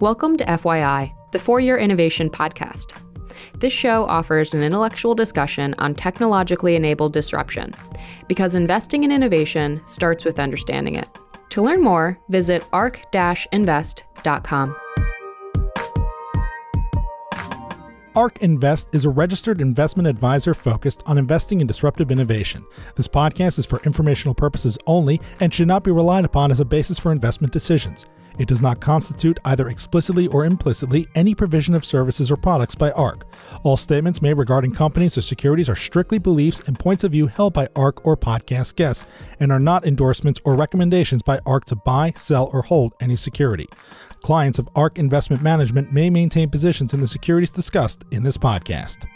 Welcome to FYI, the For Your Innovation podcast. This show offers an intellectual discussion on technologically enabled disruption, because investing in innovation starts with understanding it. To learn more, visit ark-invest.com. ARK Invest is a registered investment advisor focused on investing in disruptive innovation. This podcast is for informational purposes only and should not be relied upon as a basis for investment decisions. It does not constitute, either explicitly or implicitly, any provision of services or products by ARK. All statements made regarding companies or securities are strictly beliefs and points of view held by ARK or podcast guests, and are not endorsements or recommendations by ARK to buy, sell, or hold any security. Clients of ARK Investment Management may maintain positions in the securities discussed in this podcast.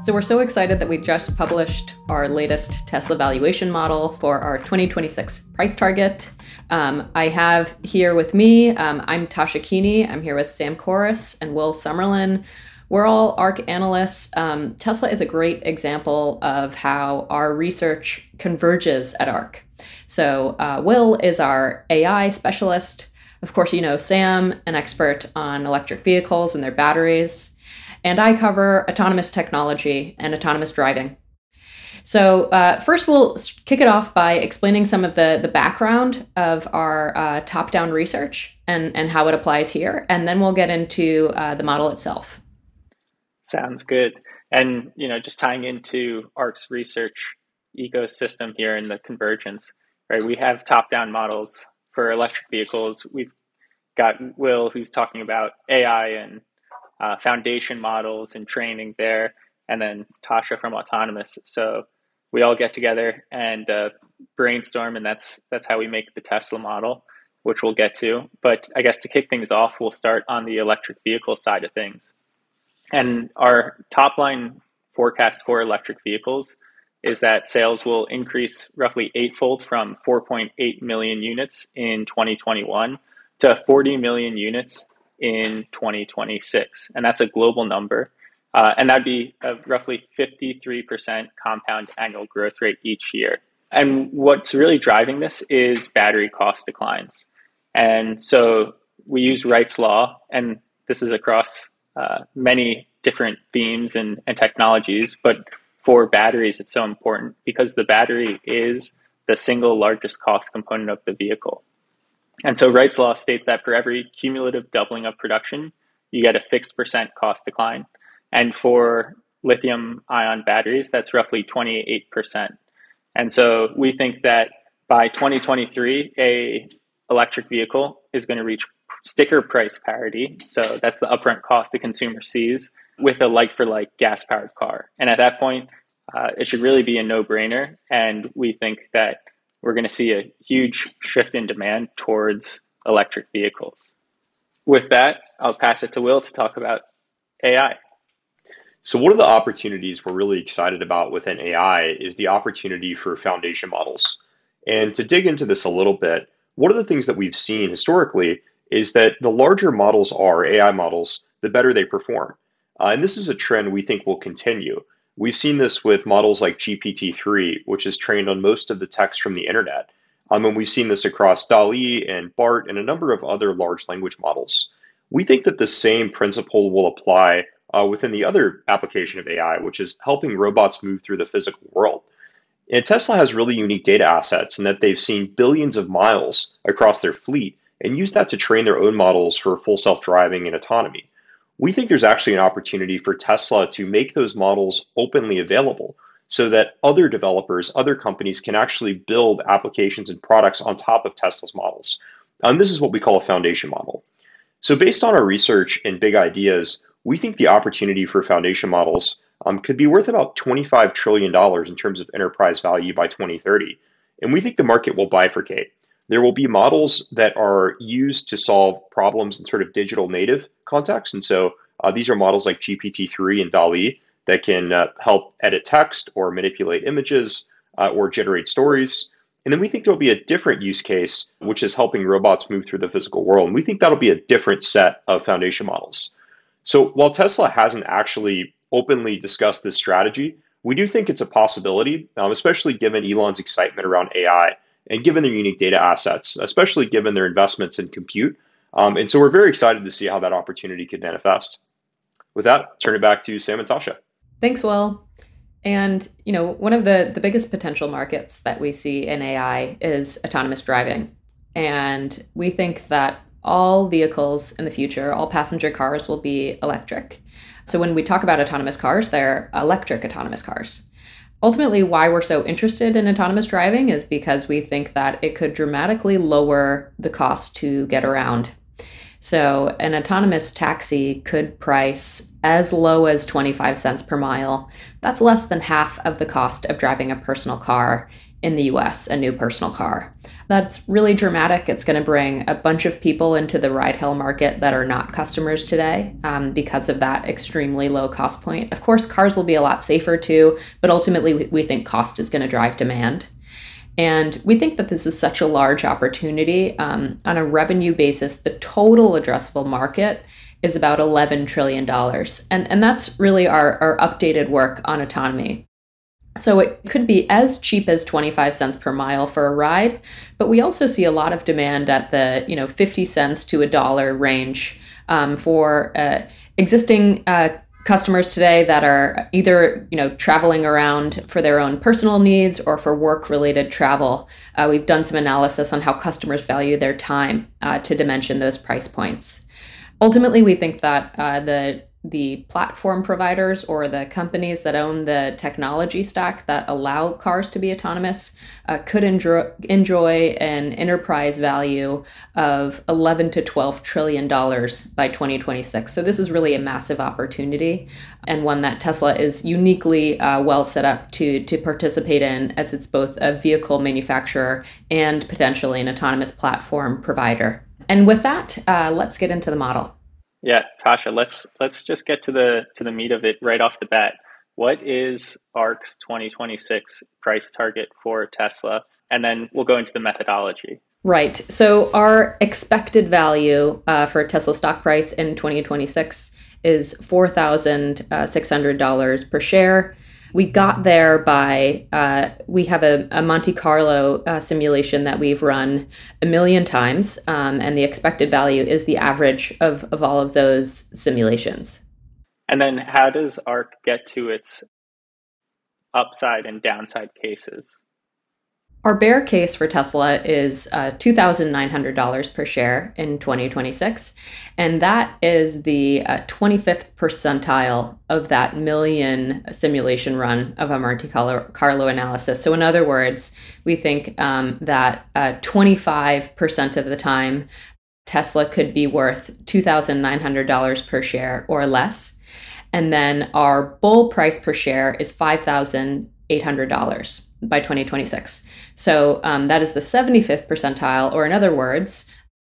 So, we're so excited that we just published our latest Tesla valuation model for our 2026 price target. Um, I have here with me, um, I'm Tasha Keeney. I'm here with Sam Korus and Will Summerlin. We're all ARK analysts. Um, Tesla is a great example of how our research converges at ARK. So, uh, Will is our AI specialist. Of course, you know Sam, an expert on electric vehicles and their batteries and I cover autonomous technology and autonomous driving. So uh, first, we'll kick it off by explaining some of the the background of our uh, top down research and and how it applies here, and then we'll get into uh, the model itself. Sounds good. And you know, just tying into ARK's research ecosystem here in the convergence, right? We have top down models for electric vehicles. We've got Will, who's talking about AI and uh, foundation models and training there, and then Tasha from Autonomous. So we all get together and uh, brainstorm, and that's that's how we make the Tesla model, which we'll get to. But I guess to kick things off, we'll start on the electric vehicle side of things. And our top line forecast for electric vehicles is that sales will increase roughly eightfold from 4.8 million units in 2021 to 40 million units in 2026. And that's a global number. Uh, and that'd be a roughly 53% compound annual growth rate each year. And what's really driving this is battery cost declines. And so we use Wright's Law, and this is across uh, many different themes and, and technologies. But for batteries, it's so important because the battery is the single largest cost component of the vehicle. And so Wright's law states that for every cumulative doubling of production, you get a fixed percent cost decline. And for lithium ion batteries, that's roughly 28%. And so we think that by 2023, a electric vehicle is going to reach sticker price parity. So that's the upfront cost the consumer sees with a like for like gas powered car. And at that point, uh, it should really be a no brainer. And we think that we're going to see a huge shift in demand towards electric vehicles. With that, I'll pass it to Will to talk about AI. So, one of the opportunities we're really excited about within AI is the opportunity for foundation models. And to dig into this a little bit, one of the things that we've seen historically is that the larger models are AI models, the better they perform. Uh, and this is a trend we think will continue. We've seen this with models like GPT-3, which is trained on most of the text from the internet. Um, and we've seen this across DALL-E and BART and a number of other large language models. We think that the same principle will apply uh, within the other application of AI, which is helping robots move through the physical world. And Tesla has really unique data assets in that they've seen billions of miles across their fleet and use that to train their own models for full self driving and autonomy we think there's actually an opportunity for Tesla to make those models openly available so that other developers, other companies can actually build applications and products on top of Tesla's models. And this is what we call a foundation model. So, based on our research and big ideas, we think the opportunity for foundation models um, could be worth about $25 trillion in terms of enterprise value by 2030. And we think the market will bifurcate. There will be models that are used to solve problems in sort of digital native context. And so uh, these are models like GPT-3 and DALL-E that can uh, help edit text or manipulate images uh, or generate stories. And then we think there'll be a different use case, which is helping robots move through the physical world. And we think that'll be a different set of foundation models. So while Tesla hasn't actually openly discussed this strategy, we do think it's a possibility, um, especially given Elon's excitement around AI and given their unique data assets, especially given their investments in compute. Um, and so we're very excited to see how that opportunity could manifest. With that, turn it back to Sam and Tasha. Thanks, Will. And you know, one of the the biggest potential markets that we see in AI is autonomous driving. And we think that all vehicles in the future, all passenger cars will be electric. So when we talk about autonomous cars, they're electric autonomous cars. Ultimately, why we're so interested in autonomous driving is because we think that it could dramatically lower the cost to get around. So, an autonomous taxi could price as low as 25 cents per mile. That's less than half of the cost of driving a personal car in the US, a new personal car. That's really dramatic. It's going to bring a bunch of people into the ride hail market that are not customers today um, because of that extremely low cost point. Of course, cars will be a lot safer too, but ultimately, we think cost is going to drive demand. And we think that this is such a large opportunity. Um, on a revenue basis, the total addressable market is about $11 trillion. And, and that's really our, our updated work on autonomy. So it could be as cheap as 25 cents per mile for a ride, but we also see a lot of demand at the, you know, 50 cents to a dollar range um, for uh, existing uh, customers today that are either, you know, traveling around for their own personal needs or for work-related travel. Uh, we've done some analysis on how customers value their time uh, to dimension those price points. Ultimately, we think that uh, the the platform providers or the companies that own the technology stack that allow cars to be autonomous uh, could enjoy, enjoy an enterprise value of 11 to 12 trillion dollars by 2026 so this is really a massive opportunity and one that tesla is uniquely uh, well set up to to participate in as it's both a vehicle manufacturer and potentially an autonomous platform provider. And with that uh, let's get into the model yeah, Tasha, let's let's just get to the to the meat of it right off the bat. What is ARK's 2026 price target for Tesla? And then we'll go into the methodology. Right. So our expected value uh, for Tesla stock price in 2026 is $4,600 per share we got there by uh, we have a, a Monte Carlo uh, simulation that we've run a million times, um, and the expected value is the average of, of all of those simulations. And then, how does ARK get to its upside and downside cases? Our bear case for Tesla is uh, $2,900 per share in 2026. And that is the uh, 25th percentile of that million simulation run of a Monte Carlo analysis. So, in other words, we think um, that uh, 25% of the time, Tesla could be worth $2,900 per share or less. And then our bull price per share is $5,800 by 2026. So um, that is the 75th percentile, or in other words,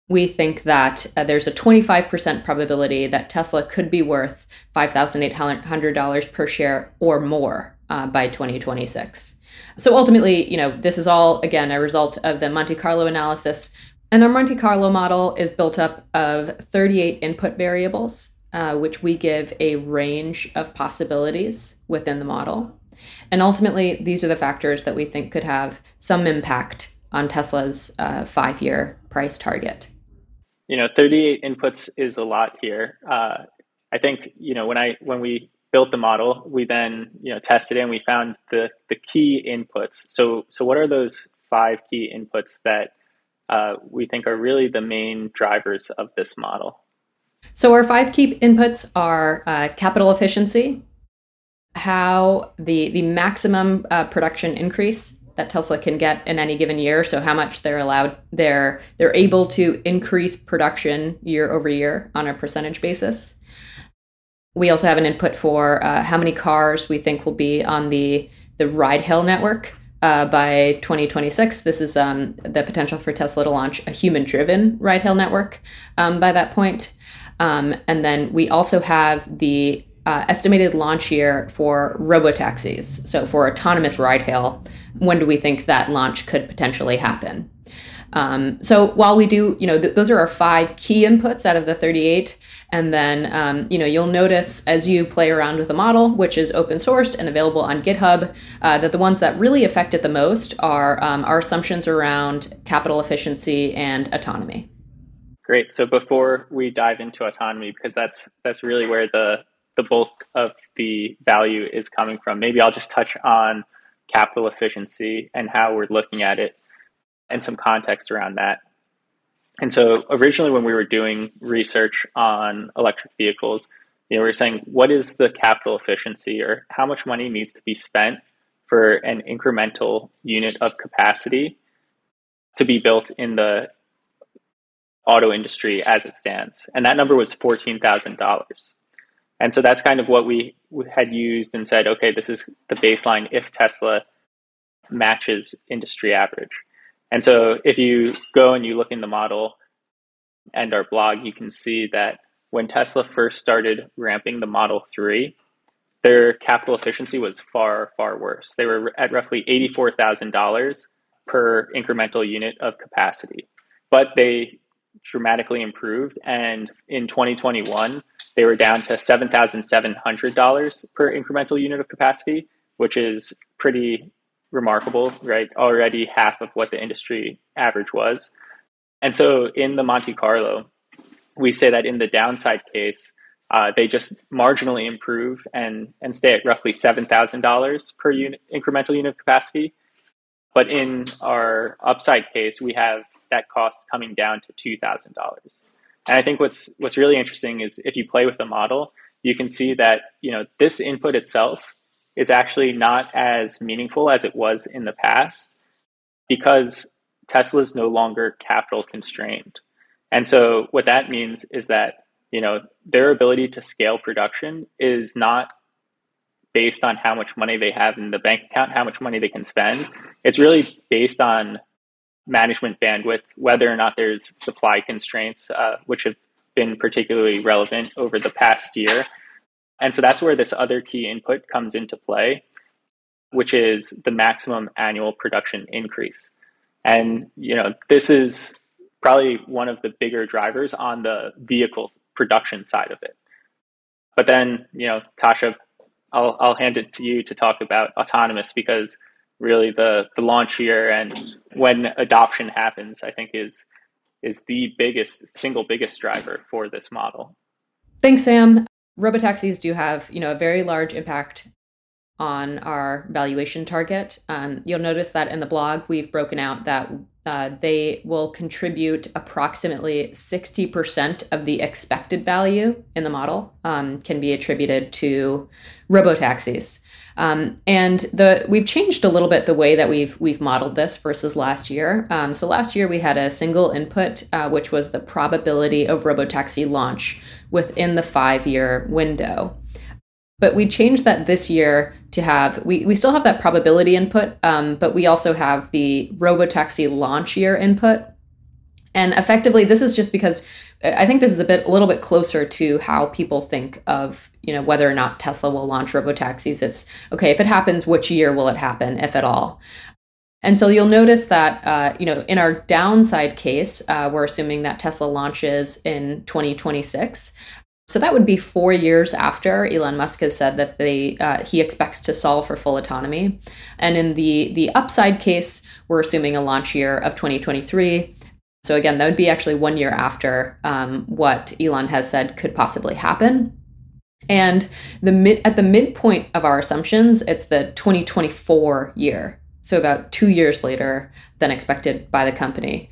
we think that uh, there's a 25% probability that Tesla could be worth $5,800 per share or more uh, by 2026. So ultimately, you know, this is all, again, a result of the Monte Carlo analysis. And our Monte Carlo model is built up of 38 input variables, uh, which we give a range of possibilities within the model. And ultimately, these are the factors that we think could have some impact on Tesla's uh, five year price target. You know, 38 inputs is a lot here. Uh, I think, you know, when I when we built the model, we then, you know, tested it and we found the, the key inputs. So, so what are those five key inputs that uh, we think are really the main drivers of this model? So, our five key inputs are uh, capital efficiency, how the the maximum uh, production increase that Tesla can get in any given year. So how much they're allowed they're they're able to increase production year over year on a percentage basis. We also have an input for uh, how many cars we think will be on the the ride hail network uh, by 2026. This is um, the potential for Tesla to launch a human driven ride hail network um, by that point. Um, and then we also have the uh, estimated launch year for robotaxis. So for autonomous ride hail, when do we think that launch could potentially happen? Um, so while we do, you know, th- those are our five key inputs out of the 38. And then, um, you know, you'll notice as you play around with the model, which is open sourced and available on GitHub, uh, that the ones that really affect it the most are um, our assumptions around capital efficiency and autonomy. Great. So before we dive into autonomy, because that's that's really where the the bulk of the value is coming from, maybe I'll just touch on capital efficiency and how we're looking at it and some context around that. And so originally when we were doing research on electric vehicles, you know, we were saying what is the capital efficiency or how much money needs to be spent for an incremental unit of capacity to be built in the auto industry as it stands. And that number was $14,000. And so that's kind of what we had used and said, okay, this is the baseline if Tesla matches industry average. And so if you go and you look in the model and our blog, you can see that when Tesla first started ramping the Model 3, their capital efficiency was far, far worse. They were at roughly $84,000 per incremental unit of capacity. But they dramatically improved. And in 2021, they were down to $7,700 per incremental unit of capacity, which is pretty remarkable, right? Already half of what the industry average was. And so in the Monte Carlo, we say that in the downside case, uh, they just marginally improve and, and stay at roughly $7,000 per unit, incremental unit of capacity. But in our upside case, we have that cost coming down to two thousand dollars. And I think what's what's really interesting is if you play with the model, you can see that you know this input itself is actually not as meaningful as it was in the past because Tesla is no longer capital constrained. And so what that means is that you know their ability to scale production is not based on how much money they have in the bank account, how much money they can spend. It's really based on management bandwidth, whether or not there's supply constraints, uh, which have been particularly relevant over the past year. And so that's where this other key input comes into play, which is the maximum annual production increase. And you know, this is probably one of the bigger drivers on the vehicle production side of it. But then, you know, Tasha, I'll, I'll hand it to you to talk about autonomous because really the the launch year and when adoption happens, I think is is the biggest single biggest driver for this model. Thanks, Sam. Robotaxis do have, you know, a very large impact on our valuation target. Um, you'll notice that in the blog, we've broken out that uh, they will contribute approximately 60% of the expected value in the model um, can be attributed to robotaxis. Um, and the we've changed a little bit the way that we've we've modeled this versus last year. Um, so last year we had a single input, uh, which was the probability of robotaxi launch within the five year window. But we changed that this year to have, we, we still have that probability input, um, but we also have the robotaxi launch year input. And effectively, this is just because I think this is a bit, a little bit closer to how people think of, you know, whether or not Tesla will launch robotaxis. It's okay if it happens, which year will it happen, if at all? And so you'll notice that, uh, you know, in our downside case, uh, we're assuming that Tesla launches in 2026. So that would be four years after Elon Musk has said that they uh, he expects to solve for full autonomy. And in the the upside case, we're assuming a launch year of 2023. So again, that would be actually one year after um, what Elon has said could possibly happen. And the mid at the midpoint of our assumptions, it's the 2024 year. So about two years later than expected by the company.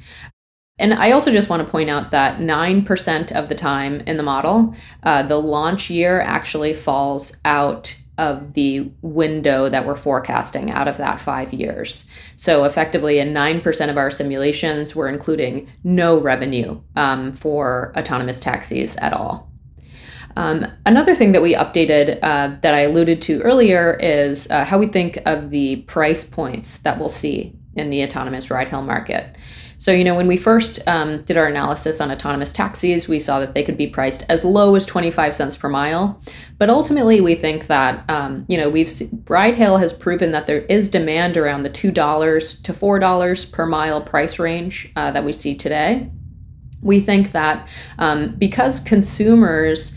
And I also just want to point out that 9% of the time in the model, uh, the launch year actually falls out of the window that we're forecasting out of that five years. So, effectively, in 9% of our simulations, we're including no revenue um, for autonomous taxis at all. Um, another thing that we updated uh, that I alluded to earlier is uh, how we think of the price points that we'll see in the autonomous ride hail market. So, you know, when we first um, did our analysis on autonomous taxis, we saw that they could be priced as low as 25 cents per mile. But ultimately, we think that, um, you know, we've ride hail has proven that there is demand around the $2 to $4 per mile price range uh, that we see today. We think that um, because consumers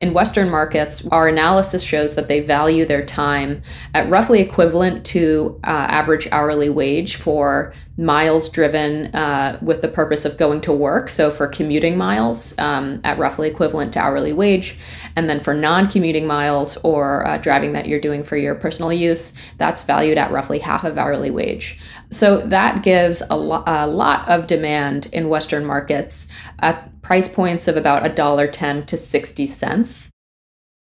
in Western markets, our analysis shows that they value their time at roughly equivalent to uh, average hourly wage for miles driven uh, with the purpose of going to work. So, for commuting miles, um, at roughly equivalent to hourly wage. And then for non commuting miles or uh, driving that you're doing for your personal use, that's valued at roughly half of hourly wage. So, that gives a, lo- a lot of demand in Western markets at price points of about $1.10 to 60 cents.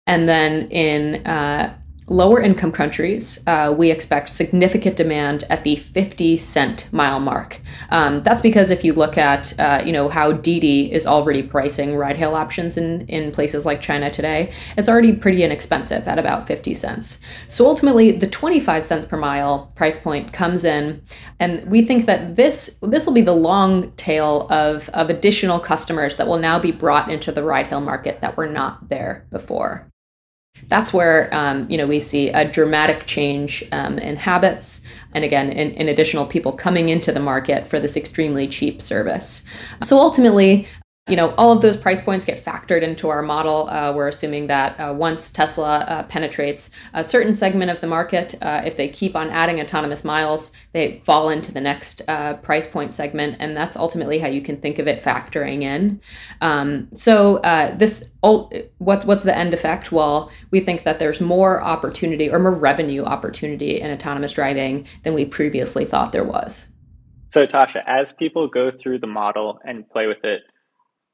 And then in uh, lower income countries, uh, we expect significant demand at the 50 cent mile mark. Um, that's because if you look at, uh, you know, how Didi is already pricing ride-hail options in, in places like China today, it's already pretty inexpensive at about 50 cents. So ultimately, the 25 cents per mile price point comes in, and we think that this this will be the long tail of, of additional customers that will now be brought into the ride-hail market that were not there before. That's where um, you know we see a dramatic change um, in habits, and again, in, in additional people coming into the market for this extremely cheap service. So ultimately, you know, all of those price points get factored into our model. Uh, we're assuming that uh, once Tesla uh, penetrates a certain segment of the market, uh, if they keep on adding autonomous miles, they fall into the next uh, price point segment, and that's ultimately how you can think of it factoring in. Um, so uh, this what's what's the end effect? Well, we think that there's more opportunity or more revenue opportunity in autonomous driving than we previously thought there was. So Tasha, as people go through the model and play with it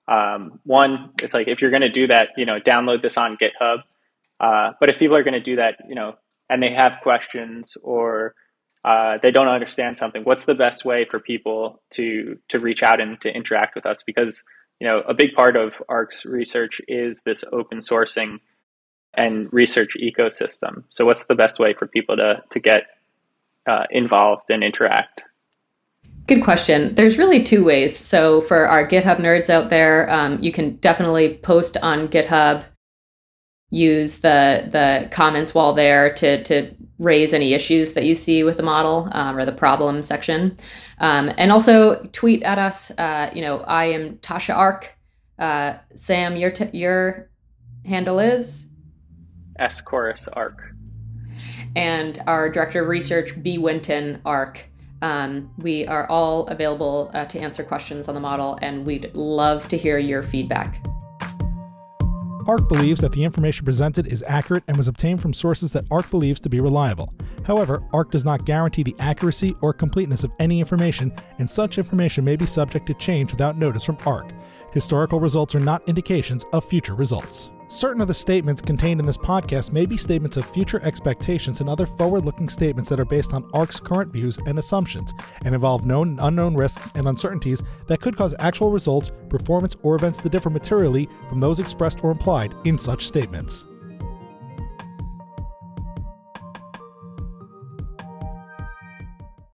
um, one, it's like if you're going to do that, you know, download this on GitHub. Uh, but if people are going to do that, you know, and they have questions or uh, they don't understand something, what's the best way for people to to reach out and to interact with us? Because you know, a big part of ARK's research is this open sourcing and research ecosystem. So, what's the best way for people to to get uh, involved and interact? Good question. There's really two ways. So for our GitHub nerds out there, um, you can definitely post on GitHub, use the the comments wall there to to raise any issues that you see with the model um, or the problem section, um, and also tweet at us. Uh, you know, I am Tasha Ark. Uh, Sam, your t- your handle is S Korus Ark, and our director of research B Winton Ark. Um, we are all available uh, to answer questions on the model, and we'd love to hear your feedback. ARK believes that the information presented is accurate and was obtained from sources that ARK believes to be reliable. However, ARK does not guarantee the accuracy or completeness of any information, and such information may be subject to change without notice from ARK. Historical results are not indications of future results. Certain of the statements contained in this podcast may be statements of future expectations and other forward looking statements that are based on ARK's current views and assumptions and involve known and unknown risks and uncertainties that could cause actual results, performance, or events to differ materially from those expressed or implied in such statements.